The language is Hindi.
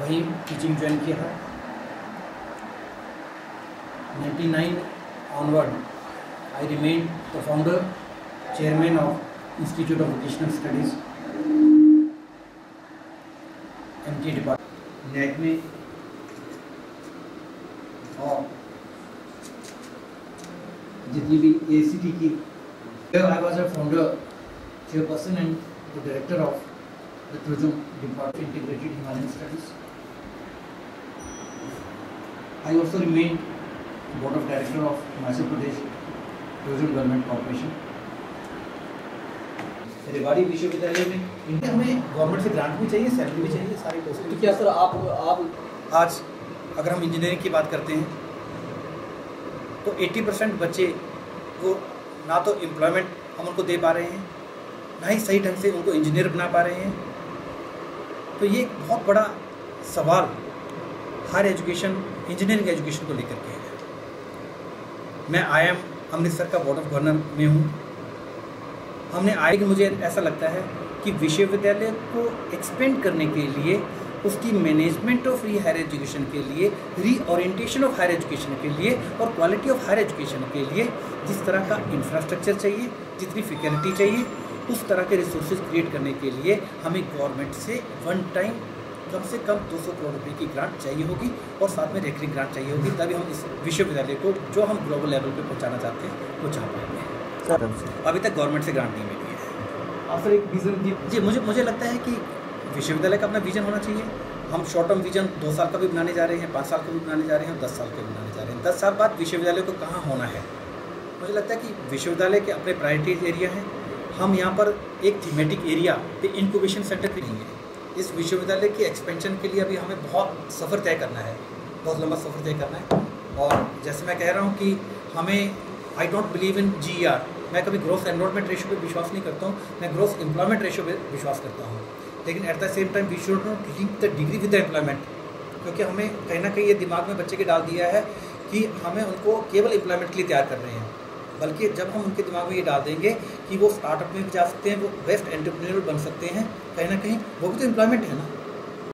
वही टीचिंग ज्वाइन किया था। Ninety onward I remain the founder chairman of institute of vocational studies M T department net और जितनी भी ए सी टी की I was a founder chairperson and the director of the tourism department integrated Himalayan studies I also remained board of director of Himachal Pradesh Tourism Government Corporation. Rewari विश्वविद्यालय में इनके हमें गवर्नमेंट से ग्रांट भी चाहिए सैलरी भी चाहिए सारी तो क्या सर आप आप आज अगर हम इंजीनियरिंग की बात करते हैं तो 80 परसेंट बच्चे को ना तो एम्प्लॉयमेंट हम उनको दे पा रहे हैं ना ही सही ढंग से उनको इंजीनियर बना पा रहे हैं तो ये बहुत बड़ा सवाल हायर एजुकेशन, इंजीनियरिंग एजुकेशन को लेकर के है। मैं आई एम अमृतसर का बोर्ड ऑफ़ गवर्नर में हूँ। हमने कि मुझे ऐसा लगता है कि विश्वविद्यालय को एक्सपेंड करने के लिए, उसकी मैनेजमेंट ऑफ़ री हायर एजुकेशन के लिए रीओरिएंटेशन ऑफ़ हायर एजुकेशन के लिए और क्वालिटी ऑफ़ हायर एजुकेशन के लिए जिस तरह का इंफ्रास्ट्रक्चर चाहिए, जितनी फैकल्टी चाहिए, उस तरह के रिसोर्सेज क्रिएट करने के लिए हमें गवर्नमेंट से वन टाइम कम से कम 200 करोड़ रुपए की ग्रांट चाहिए होगी और साथ में रेकरिंग ग्रांट चाहिए होगी तभी हम इस विश्वविद्यालय को जो हम ग्लोबल लेवल पे पहुंचाना चाहते हैं वो चाह पाएँगे। अभी तक गवर्नमेंट से ग्रांट नहीं मिली है। आप सर एक विजन जी मुझे मुझे लगता है कि विश्वविद्यालय का अपना विजन होना चाहिए। हम शॉर्ट टर्म विजन दो साल का भी बनाने जा रहे हैं पाँच साल का भी बनाने जा रहे हैं और दस साल का भी बनाने जा रहे हैं। दस साल बाद विश्वविद्यालय को कहाँ होना है? मुझे लगता है कि विश्वविद्यालय के अपने प्रायोरिटीज एरिया हैं। हम यहाँ पर एक थीमेटिक एरिया पे इंक्यूबेशन सेंटर भी नहीं है इस विश्वविद्यालय की एक्सपेंशन के लिए अभी हमें बहुत सफ़र तय करना है, बहुत लंबा सफ़र तय करना है। और जैसे मैं कह रहा हूँ कि हमें I don't believe in G R मैं कभी ग्रोथ एनरोलमेंट रेशियो पे विश्वास नहीं करता हूँ, मैं ग्रोथ एम्प्लॉयमेंट रेशियो पे विश्वास करता हूँ। लेकिन at the same time we should not link the degree with the employment क्योंकि हमें कहीं ना कहीं ये दिमाग में बच्चे के डाल दिया है कि हमें उनको केवल एम्प्लॉयमेंट के लिए तैयार कर रहे हैं। बल्कि जब हम उनके दिमाग में ये डाल देंगे कि वो स्टार्टअप में भी जा सकते हैं, वो बेस्ट एंटरप्रेन्योर बन सकते हैं, कहीं ना कहीं वो भी तो एम्प्लॉयमेंट है ना।